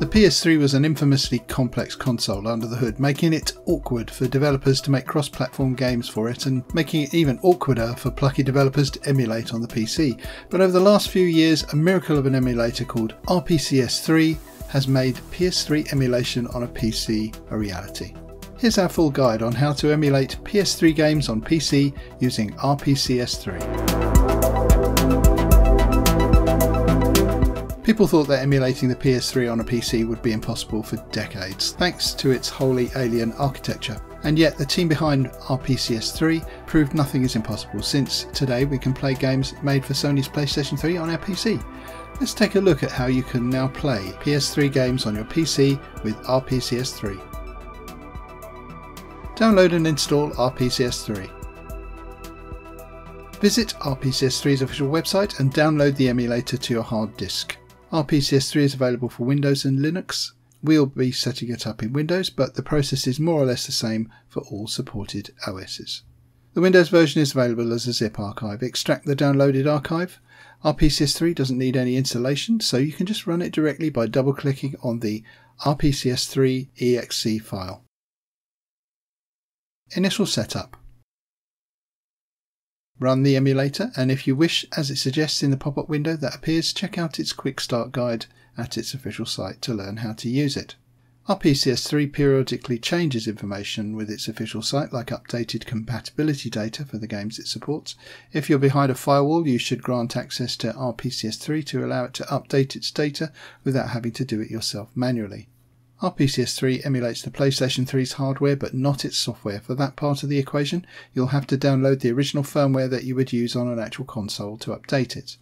The PS3 was an infamously complex console under the hood, making it awkward for developers to make cross platform games for it and making it even awkwarder for plucky developers to emulate on the PC. But over the last few years, a miracle of an emulator called RPCS3 has made PS3 emulation on a PC a reality. Here's our full guide on how to emulate PS3 games on PC using RPCS3. People thought that emulating the PS3 on a PC would be impossible for decades, thanks to its wholly alien architecture. And yet, the team behind RPCS3 proved nothing is impossible since today we can play games made for Sony's PlayStation 3 on our PC. Let's take a look at how you can now play PS3 games on your PC with RPCS3. Download and install RPCS3. Visit RPCS3's official website and download the emulator to your hard disk. RPCS3 is available for Windows and Linux. We'll be setting it up in Windows, but the process is more or less the same for all supported OSs. The Windows version is available as a zip archive. Extract the downloaded archive. RPCS3 doesn't need any installation, so you can just run it directly by double clicking on the RPCS3 exe file. Initial setup. Run the emulator, and if you wish, as it suggests in the pop up window that appears, check out its quick start guide at its official site to learn how to use it. RPCS3 periodically changes information with its official site, like updated compatibility data for the games it supports. If you're behind a firewall, you should grant access to RPCS3 to allow it to update its data without having to do it yourself manually. RPCS3 emulates the PlayStation 3's hardware but not its software. For that part of the equation, you'll have to download the original firmware that you would use on an actual console to update it.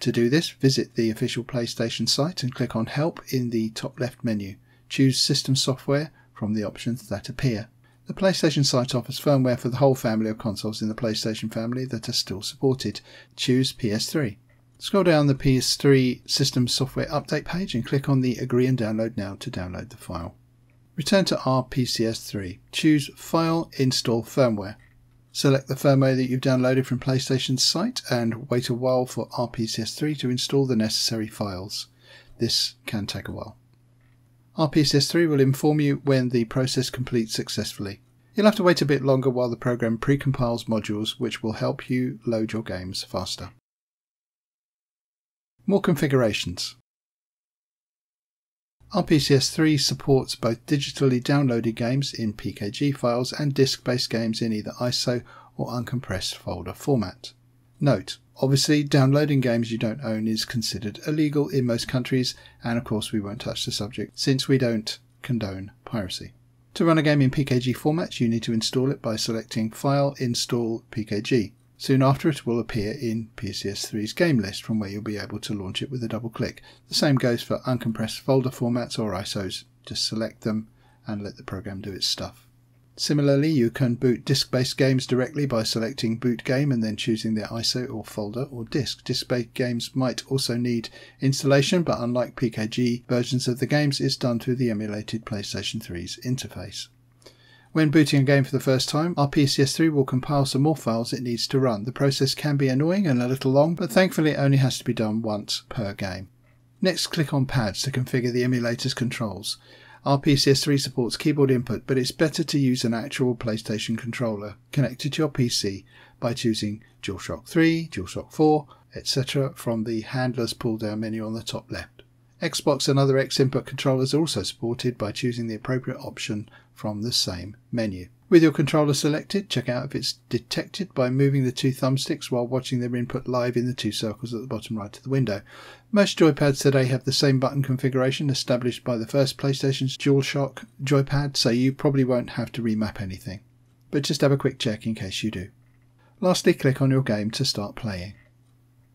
To do this, visit the official PlayStation site and click on Help in the top left menu. Choose System Software from the options that appear. The PlayStation site offers firmware for the whole family of consoles in the PlayStation family that are still supported. Choose PS3. Scroll down the PS3 System Software Update page and click on the Agree and Download Now to download the file. Return to RPCS3. Choose File Install Firmware. Select the firmware that you've downloaded from PlayStation's site and wait a while for RPCS3 to install the necessary files. This can take a while. RPCS3 will inform you when the process completes successfully. You'll have to wait a bit longer while the program precompiles modules which will help you load your games faster. More configurations. RPCS3 supports both digitally downloaded games in PKG files and disk-based games in either ISO or uncompressed folder format. Note, obviously downloading games you don't own is considered illegal in most countries and of course we won't touch the subject since we don't condone piracy. To run a game in PKG format you need to install it by selecting File, Install, PKG. Soon after it will appear in RPCS3's game list from where you'll be able to launch it with a double click. The same goes for uncompressed folder formats or ISOs. Just select them and let the program do its stuff. Similarly, you can boot disk-based games directly by selecting Boot Game and then choosing the ISO or folder or disk. Disk-based games might also need installation, but unlike PKG versions of the games, it's done through the emulated PlayStation 3's interface. When booting a game for the first time, RPCS3 will compile some more files it needs to run. The process can be annoying and a little long, but thankfully it only has to be done once per game. Next, click on Pads to configure the emulator's controls. RPCS3 supports keyboard input, but it's better to use an actual PlayStation controller connected to your PC by choosing DualShock 3, DualShock 4, etc. from the Handlers pull down menu on the top left. Xbox and other X input controllers are also supported by choosing the appropriate option from the same menu. With your controller selected, check out if it's detected by moving the two thumbsticks while watching their input live in the two circles at the bottom right of the window. Most joypads today have the same button configuration established by the first PlayStation's DualShock joypad, so you probably won't have to remap anything. But just have a quick check in case you do. Lastly, click on your game to start playing.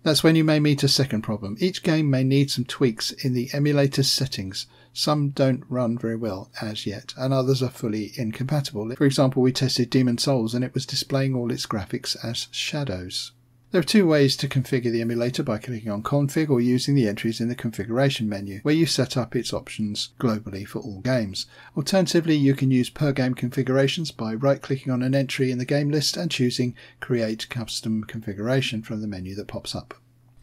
That's when you may meet a second problem. Each game may need some tweaks in the emulator's settings. Some don't run very well as yet, and others are fully incompatible. For example, we tested Demon Souls and it was displaying all its graphics as shadows. There are two ways to configure the emulator by clicking on config or using the entries in the configuration menu where you set up its options globally for all games. Alternatively, you can use per game configurations by right clicking on an entry in the game list and choosing create custom configuration from the menu that pops up.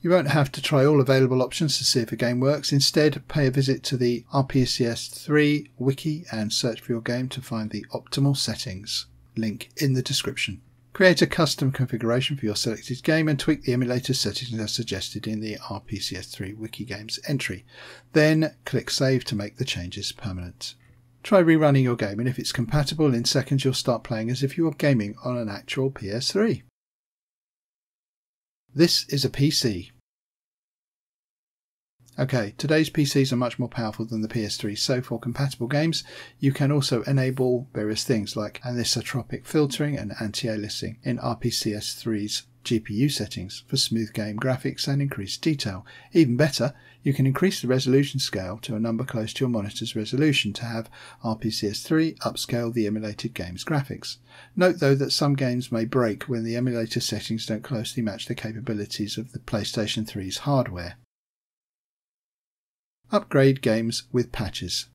You won't have to try all available options to see if a game works. Instead, pay a visit to the RPCS3 wiki and search for your game to find the optimal settings. Link in the description. Create a custom configuration for your selected game and tweak the emulator settings as suggested in the RPCS3 Wiki Games entry. Then click Save to make the changes permanent. Try rerunning your game and if it's compatible in seconds you'll start playing as if you were gaming on an actual PS3. This is a PC. Okay, today's PCs are much more powerful than the PS3, so for compatible games, you can also enable various things like anisotropic filtering and anti-aliasing in RPCS3's GPU settings for smooth game graphics and increased detail. Even better, you can increase the resolution scale to a number close to your monitor's resolution to have RPCS3 upscale the emulated game's graphics. Note though that some games may break when the emulator settings don't closely match the capabilities of the PlayStation 3's hardware. Upgrade games with patches.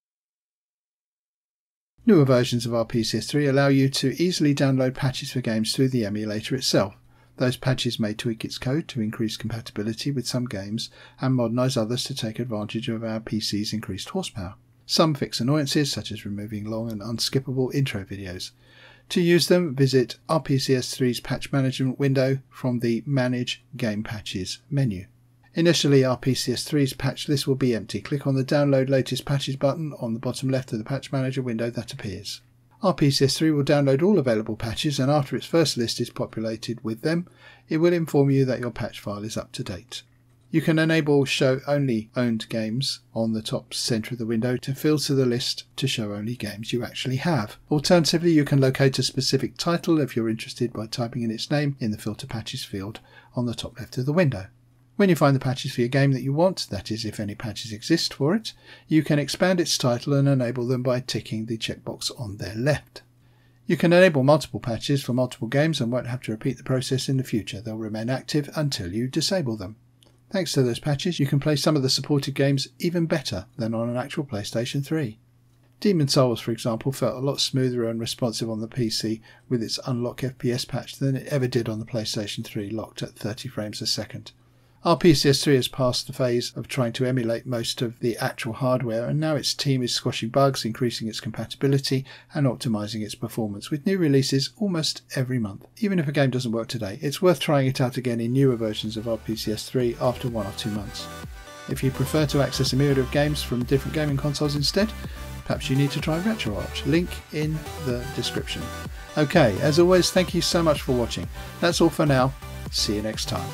Newer versions of RPCS3 allow you to easily download patches for games through the emulator itself. Those patches may tweak its code to increase compatibility with some games and modernize others to take advantage of our PC's increased horsepower. Some fix annoyances such as removing long and unskippable intro videos. To use them, visit RPCS3's patch management window from the Manage Game Patches menu. Initially, RPCS3's patch list will be empty. Click on the Download Latest Patches button on the bottom left of the Patch Manager window that appears. RPCS3 will download all available patches and after its first list is populated with them, it will inform you that your patch file is up to date. You can enable Show Only Owned Games on the top centre of the window to filter the list to show only games you actually have. Alternatively, you can locate a specific title if you're interested by typing in its name in the Filter Patches field on the top left of the window. When you find the patches for your game that you want, that is, if any patches exist for it, you can expand its title and enable them by ticking the checkbox on their left. You can enable multiple patches for multiple games and won't have to repeat the process in the future. They'll remain active until you disable them. Thanks to those patches, you can play some of the supported games even better than on an actual PlayStation 3. Demon Souls, for example, felt a lot smoother and responsive on the PC with its Unlock FPS patch than it ever did on the PlayStation 3, locked at 30 frames a second. RPCS3 has passed the phase of trying to emulate most of the actual hardware, and now its team is squashing bugs, increasing its compatibility, and optimizing its performance with new releases almost every month. Even if a game doesn't work today, it's worth trying it out again in newer versions of RPCS3 after one or two months. If you prefer to access a myriad of games from different gaming consoles instead, perhaps you need to try RetroArch. Link in the description. Okay, as always, thank you so much for watching. That's all for now. See you next time.